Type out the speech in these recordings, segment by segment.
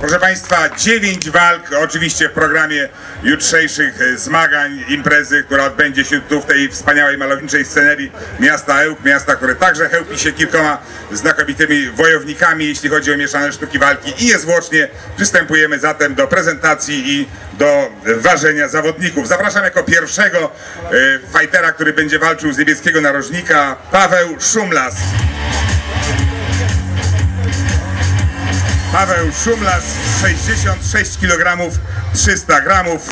Proszę Państwa, dziewięć walk oczywiście w programie jutrzejszych e, zmagań, imprezy, która odbędzie się tu w tej wspaniałej malowniczej scenerii miasta Ełk, miasta, które także chełpi się kilkoma znakomitymi wojownikami, jeśli chodzi o mieszane sztuki walki i niezwłocznie przystępujemy zatem do prezentacji i do ważenia zawodników. Zapraszam jako pierwszego e, fightera, który będzie walczył z niebieskiego narożnika, Paweł Szumlas. Paweł Szumlas 66 kg 300 gramów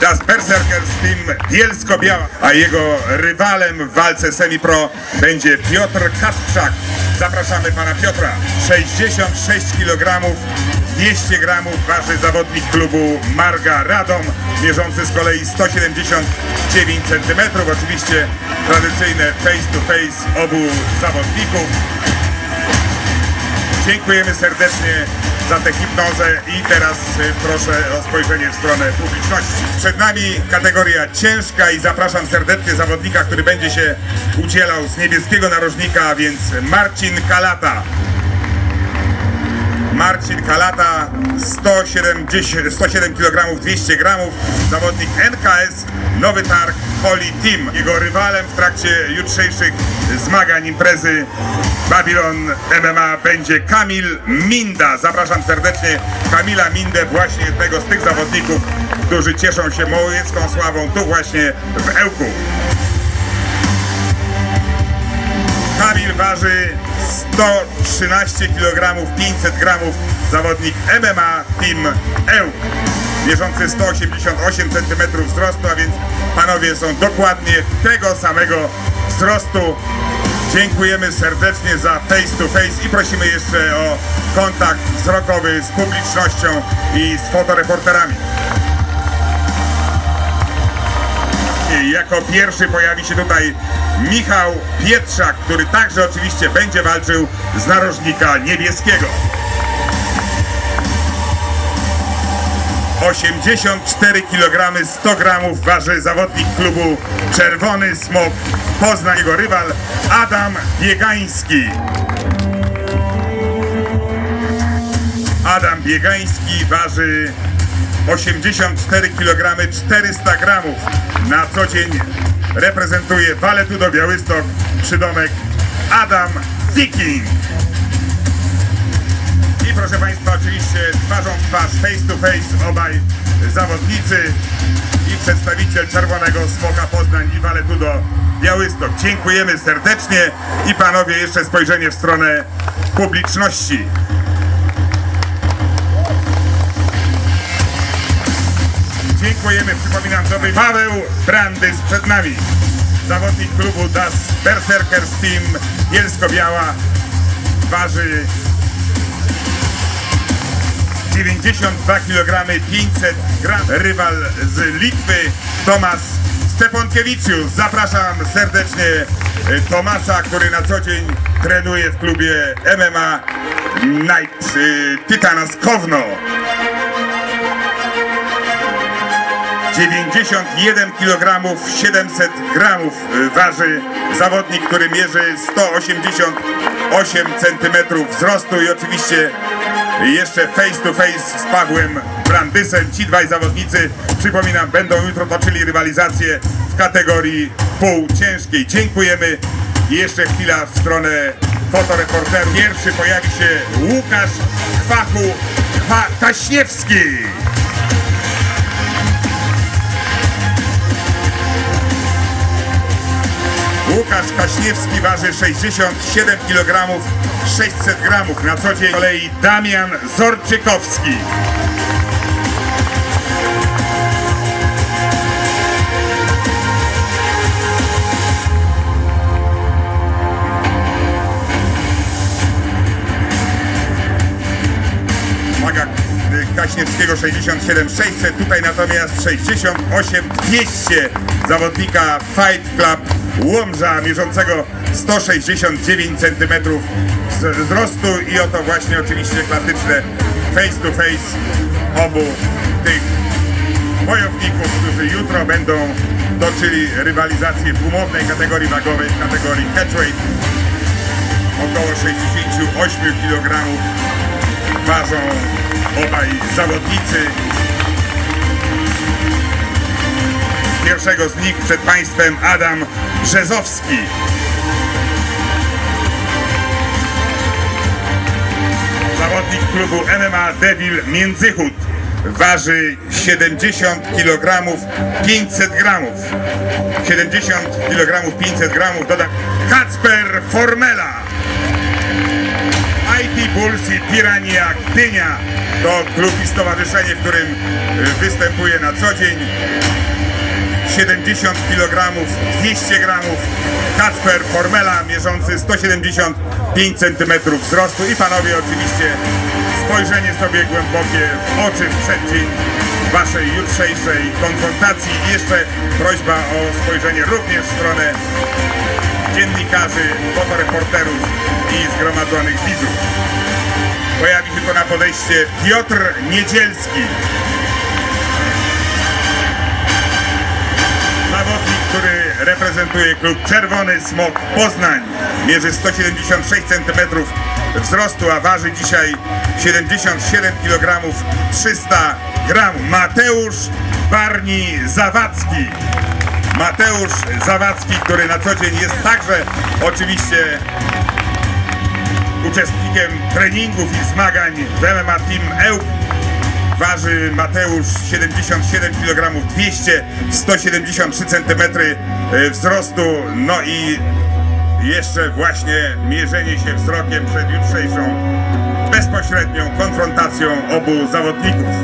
Das Berserkers Team Bielsko-Biała, a jego rywalem w walce semi-pro będzie Piotr Kasprzak. Zapraszamy pana Piotra. 66 kg 200 gramów waży zawodnik klubu Marga Radom, mierzący z kolei 179 cm. Oczywiście tradycyjne face to face obu zawodników. Dziękujemy serdecznie za tę hipnozę i teraz y, proszę o spojrzenie w stronę publiczności. Przed nami kategoria ciężka i zapraszam serdecznie zawodnika, który będzie się udzielał z niebieskiego narożnika, a więc Marcin Kalata. Marcin Kalata 170, 107 kg 200 gramów, zawodnik NKS Nowy Targ Poli Team. Jego rywalem w trakcie jutrzejszych zmagań imprezy Babylon MMA będzie Kamil Minda. Zapraszam serdecznie Kamila Mindę, właśnie jednego z tych zawodników, którzy cieszą się małowiecką sławą tu właśnie w Ełku. Kamil waży 113 kg 500 gramów, zawodnik MMA Team Ełk, mierzący 188 cm wzrostu, a więc panowie są dokładnie tego samego wzrostu. Dziękujemy serdecznie za face to face i prosimy jeszcze o kontakt wzrokowy z publicznością i z fotoreporterami. I jako pierwszy pojawi się tutaj Michał Pietrzak, który także oczywiście będzie walczył z narożnika niebieskiego. 84 kg 100 gramów waży zawodnik klubu Czerwony Smok Poznań, jego rywal Adam Biegański. Adam Biegański waży 84 kg 400 gramów. Na co dzień reprezentuje Waletudo Białystok przydomek Adam Viking. Proszę Państwa, oczywiście twarzą w twarz, face to face obaj zawodnicy i przedstawiciel Czerwonego Smoka Poznań i Waletudo Białystok. Dziękujemy serdecznie i panowie jeszcze spojrzenie w stronę publiczności. Dziękujemy, przypominam sobie Paweł Brandys przed nami. Zawodnik klubu Das Berserkers Team Bielsko-Biała waży 92 kg 500 gram. Rywal z Litwy Tomasz Steponkiewiczius. Zapraszam serdecznie e, Tomasa, który na co dzień trenuje w klubie MMA Night e, Tytanas Kowno. 91 kg 700 gramów y, waży zawodnik, który mierzy 188 cm wzrostu i oczywiście jeszcze face to face z Pawłem Brandysem. Ci dwaj zawodnicy, przypominam, będą jutro toczyli rywalizację w kategorii półciężkiej. Dziękujemy i jeszcze chwila w stronę fotoreporterów. Pierwszy pojawi się Łukasz Kwachu Kwa Taśniewski. Łukasz Kaśniewski waży 67 kg 600 gramów. Na co dzień z kolei Damian Zorczykowski. 67 600, tutaj natomiast 68 200 zawodnika Fight Club Łomża mierzącego 169 cm wzrostu i oto właśnie oczywiście klasyczne face to face obu tych wojowników, którzy jutro będą toczyli rywalizację w umownej kategorii wagowej, w kategorii catchweight. Około 68 kg ważą obaj zawodnicy. Pierwszego z nich przed Państwem Adam Brzezowski. Zawodnik klubu MMA Devil Międzychód waży 70 kg 500 gramów. 70 kg 500 gramów doda Kacper Formela. Bulls i Pirania Gdynia to klub i stowarzyszenie, w którym y, występuje na co dzień. 70 kg 200 gramów. Kacper Formela mierzący 175 cm wzrostu. I panowie oczywiście spojrzenie sobie głębokie w oczy w przeddzień waszej jutrzejszej konfrontacji. I jeszcze prośba o spojrzenie również w stronę dziennikarzy, fotoreporterów i zgromadzonych widzów. Pojawi się to na podejście Piotr Niedzielski. Zawodnik, który reprezentuje klub Czerwony Smok Poznań. Mierzy 176 cm wzrostu, a waży dzisiaj 77 kg 300 g. Mateusz Barni Zawadzki. Mateusz Zawadzki, który na co dzień jest także oczywiście uczestnikiem treningów i zmagań w MMA Team EUK. Waży Mateusz 77 kg 200, 173 cm wzrostu. No i jeszcze właśnie mierzenie się wzrokiem przed jutrzejszą bezpośrednią konfrontacją obu zawodników.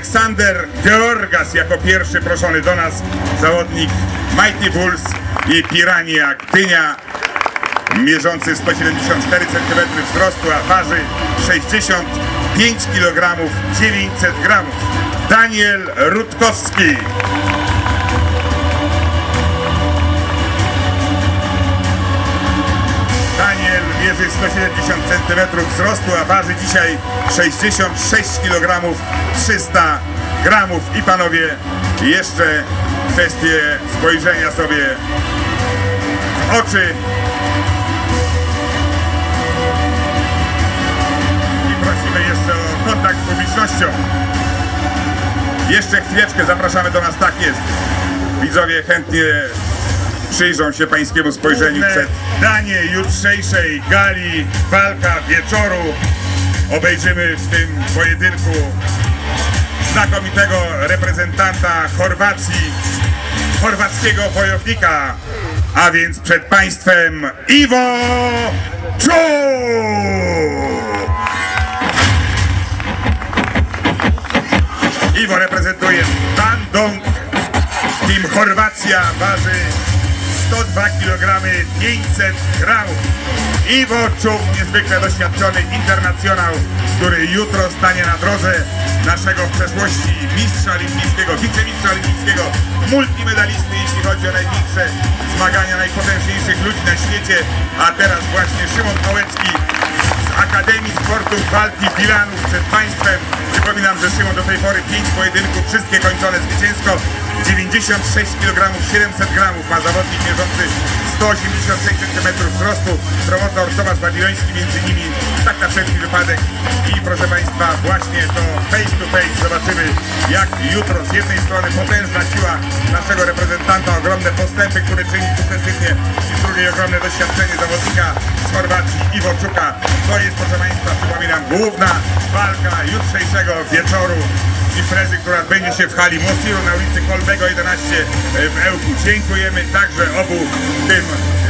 Aleksander Georgas jako pierwszy proszony do nas, zawodnik Mighty Bulls i Pirania Gdynia, mierzący 174 cm wzrostu, a waży 65 kg 900 g. Daniel Rutkowski. 170 cm wzrostu, a waży dzisiaj 66 kg 300 gramów. I panowie, jeszcze kwestie spojrzenia sobie w oczy. I prosimy jeszcze o kontakt z publicznością. Jeszcze chwileczkę zapraszamy do nas, tak jest. Widzowie chętnie przyjrzą się pańskiemu spojrzeniu przed danie jutrzejszej gali, walka wieczoru. Obejrzymy w tym pojedynku znakomitego reprezentanta Chorwacji, chorwackiego wojownika, a więc przed państwem Iwo Czuk! Iwo reprezentuje Bandung. Team Chorwacja waży 102 kg 500 gramów. Iwo Czuk, niezwykle doświadczony internacjonał, który jutro stanie na drodze naszego w przeszłości mistrza olimpijskiego, wicemistrza olimpijskiego, multimedalisty, jeśli chodzi o największe zmagania najpotężniejszych ludzi na świecie, a teraz właśnie Szymon Małecki z Akademii Sportów Walki Pilanów przed Państwem. Przypominam, że Szymon do tej pory 5 pojedynków, wszystkie kończone zwycięsko. 96 kg 700 g ma zawodnik mierzący 186 cm wzrostu. Promotor Tomasz Babiloński między nimi, tak na wszelki wypadek. I proszę Państwa, właśnie to face to face zobaczymy jak jutro z jednej strony potężna siła naszego reprezentanta, ogromne postępy, które czyni sukcesywnie i ogromne doświadczenie zawodnika z Chorwacji Iwoczuka. To jest proszę Państwa, przypominam, główna walka jutrzejszego wieczoru imprezy, która odbędzie się w hali Mosiru na ulicy Kolbego 11 w Ełku. Dziękujemy także obu tym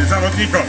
zawodnikom.